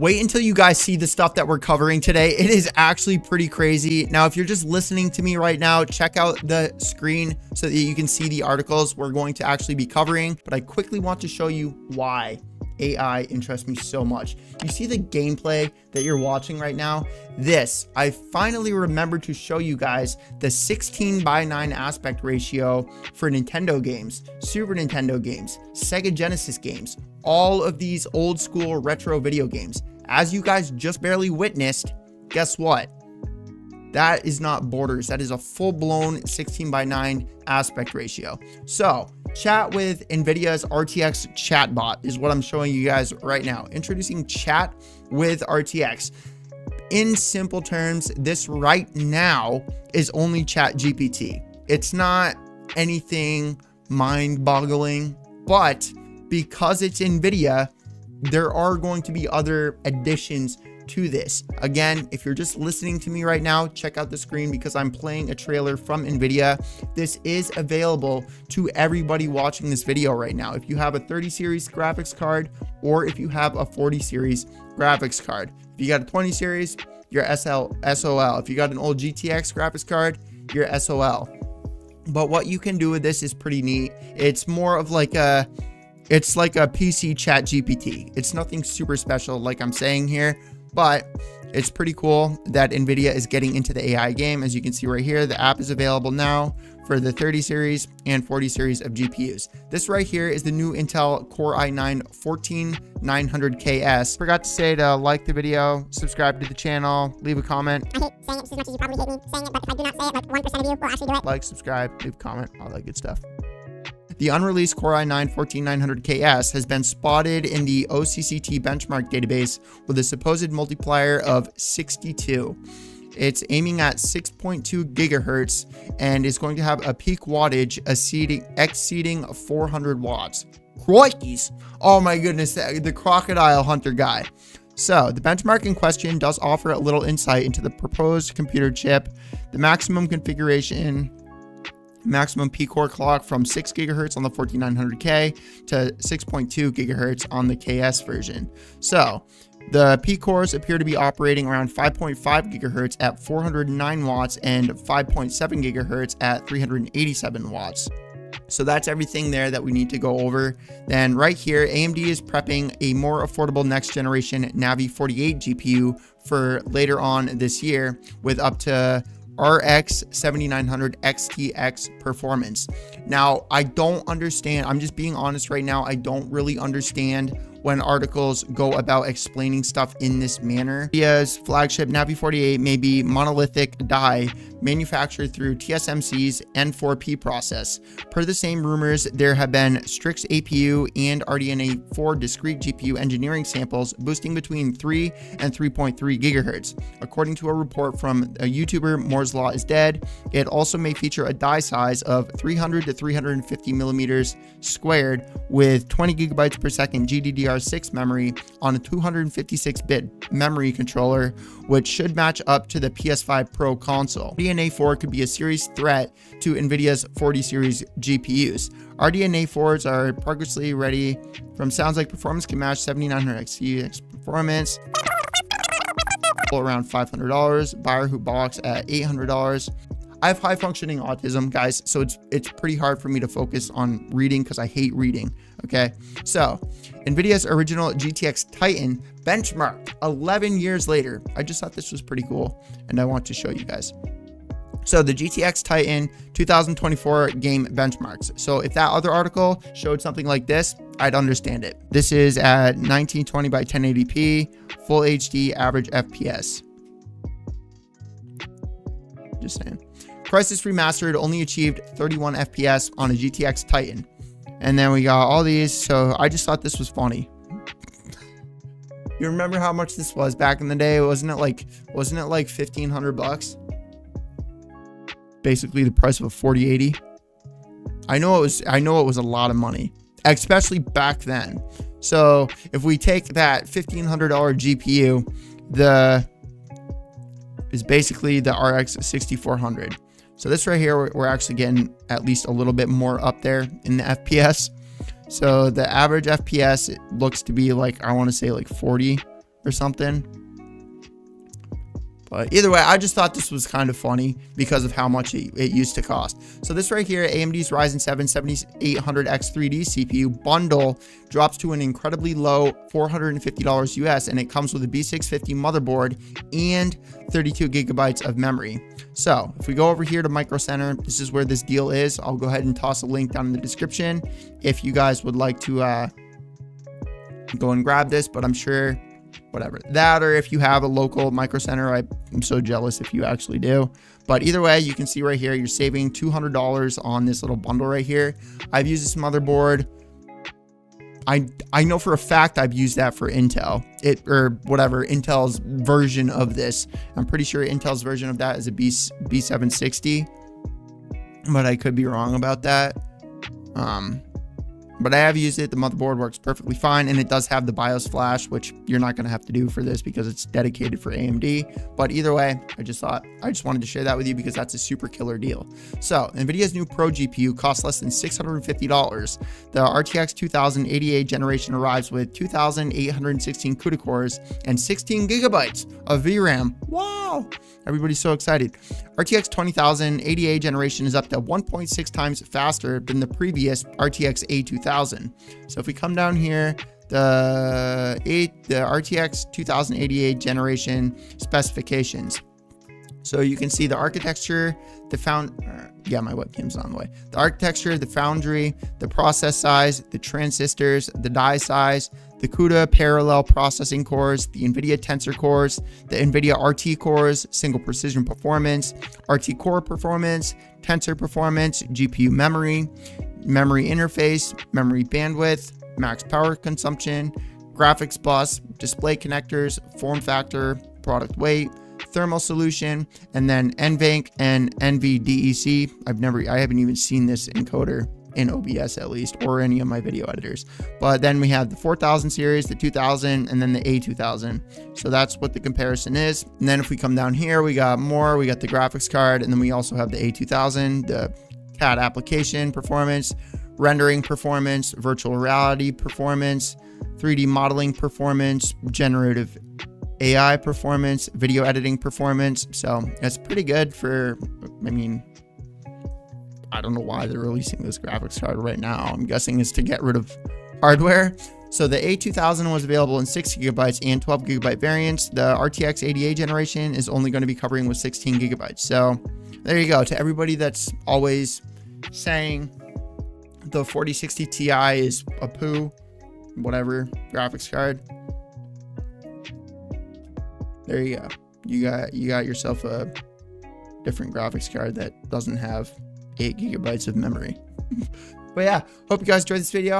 Wait until you guys see the stuff that we're covering today. It is actually pretty crazy. Now, if you're just listening to me right now, check out the screen so that you can see the articles we're going to actually be covering. But I quickly want to show you why AI interests me so much. You see the gameplay that you're watching right now? This, I finally remembered to show you guys the 16 by 9 aspect ratio for Nintendo games, Super Nintendo games, Sega Genesis games, all of these old school retro video games. As you guys just barely witnessed, guess what? That is not borders. That is a full blown 16 by 9 aspect ratio. So chat with NVIDIA's RTX chatbot is what I'm showing you guys right now. Introducing chat with RTX. In simple terms, this right now is only chat GPT. It's not anything mind boggling, but because it's NVIDIA, there are going to be other additions to this. Again, if you're just listening to me right now, check out the screen because I'm playing a trailer from NVIDIA. This is available to everybody watching this video right now. If you have a 30 series graphics card or if you have a 40 series graphics card. If you got a 20 series, your SL, SOL. If you got an old GTX graphics card, your SOL. But what you can do with this is pretty neat. It's more of like a it's like a PC chat GPT. It's nothing super special like I'm saying here, but it's pretty cool that NVIDIA is getting into the AI game. As you can see right here, the app is available now for the 30 series and 40 series of GPUs. This right here is the new Intel Core i9 14900KS. Forgot to say to like the video, subscribe to the channel, leave a comment. I hate saying it just as much as you probably hate me saying it, but if I do not say it, like 1% of you will actually do it. Like, subscribe, leave a comment, all that good stuff. The unreleased Core i9 14900KS has been spotted in the OCCT benchmark database with a supposed multiplier of 62. It's aiming at 6.2 gigahertz and is going to have a peak wattage exceeding, exceeding 400 watts. Crikey's! Oh my goodness, the crocodile hunter guy. So, the benchmark in question does offer a little insight into the proposed computer chip, the maximum configuration, maximum P-core clock from 6 gigahertz on the 14900K to 6.2 gigahertz on the KS version. So, the P cores appear to be operating around 5.5 gigahertz at 409 watts and 5.7 gigahertz at 387 watts. So that's everything there that we need to go over. Then right here, AMD is prepping a more affordable next generation Navi 48 GPU for later on this year with up to RX 7900 XTX performance. Now, I don't understand. I'm just being honest right now. I don't really understand when articles go about explaining stuff in this manner. NVIDIA's flagship Navi 48 may be monolithic die manufactured through TSMC's N4P process. Per the same rumors, there have been Strix APU and RDNA 4 discrete GPU engineering samples boosting between 3 and 3.3 gigahertz. According to a report from a YouTuber, Moore's Law is dead, it also may feature a die size of 300 to 350 millimeters squared with 20 gigabytes per second GDDR DDR6 memory on a 256-bit memory controller, which should match up to the PS5 Pro console. RDNA 4 could be a serious threat to NVIDIA's 40 series GPUs. RDNA 4s are progressively ready from sounds like performance can match 7900 XTX performance around $500, buyer who box at $800. I have high functioning autism, guys, so it's it's pretty hard for me to focus on reading because I hate reading. Okay, so NVIDIA's original GTX Titan benchmark 11 years later. I just thought this was pretty cool, and I want to show you guys. So the GTX Titan 2024 game benchmarks. So if that other article showed something like this, I'd understand it. This is at 1920 by 1080p, full HD, average FPS. Just saying. Crysis Remastered only achieved 31 FPS on a GTX Titan. And then we got all these, so I just thought this was funny. you remember how much this was back in the day? Wasn't it like wasn't it like 1500 bucks? Basically the price of a 4080. I know it was I know it was a lot of money, especially back then. So, if we take that $1500 GPU, the is basically the RX 6400. So this right here, we're actually getting at least a little bit more up there in the FPS. So the average FPS looks to be like, I want to say like 40 or something. But either way, I just thought this was kind of funny because of how much it, it, used to cost. So this right here, AMD's Ryzen 7 7800X3D CPU bundle drops to an incredibly low $450 US and it comes with a B650 motherboard and 32 gigabytes of memory. So if we go over here to Micro Center, this is where this deal is. I'll go ahead and toss a link down in the description if you guys would like to uh, go and grab this, but I'm sure whatever. That or if you have a local micro center, I'm so jealous if you actually do. But either way, you can see right here, you're saving $200 on this little bundle right here. I've used this motherboard. I I know for a fact I've used that for Intel, it or whatever Intel's version of this. I'm pretty sure Intel's version of that is a B B760, but I could be wrong about that. Um, but I have used it. The motherboard works perfectly fine, and it does have the BIOS flash, which you're not going to have to do for this because it's dedicated for AMD. But either way, I just thought I just wanted to share that with you because that's a super killer deal. So NVIDIA's new Pro GPU costs less than $650. The RTX 2000 Ada generation arrives with 2,816 CUDA cores and 16 gigabytes of VRAM. Wow! Everybody's so excited. RTX 20,000 Ada generation is up to 1.6 times faster than the previous RTX A2000. So if we come down here, the, eight, the RTX 2088 generation specifications. So you can see the architecture, the found, uh, yeah, my webcam's on the way. The architecture, the foundry, the process size, the transistors, the die size, the CUDA parallel processing cores, the NVIDIA Tensor cores, the NVIDIA RT cores, single precision performance, RT core performance, tensor performance, GPU memory, memory interface, memory bandwidth, max power consumption, graphics bus, display connectors, form factor, product weight, thermal solution, and then NVENC and NVDEC. I've never, I haven't even seen this encoder in OBS at least, or any of my video editors. But then we have the 4000 series, the 2000, and then the A2000. So that's what the comparison is. And then if we come down here, we got more, we got the graphics card, and then we also have the A2000, the CAD application performance, rendering performance, virtual reality performance, 3D modeling performance, generative AI performance, video editing performance. So it's pretty good for, I mean, I don't know why they're releasing this graphics card right now. I'm guessing it's to get rid of hardware. So the A2000 was available in 6 gigabytes and 12 gigabyte variants. The RTX Ada generation is only going to be covering with 16 gigabytes. So there you go. To everybody that's always saying the 4060 Ti is a poo, whatever graphics card, there you go. You got you got yourself a different graphics card that doesn't have eight gigabytes of memory. but yeah, hope you guys enjoyed this video.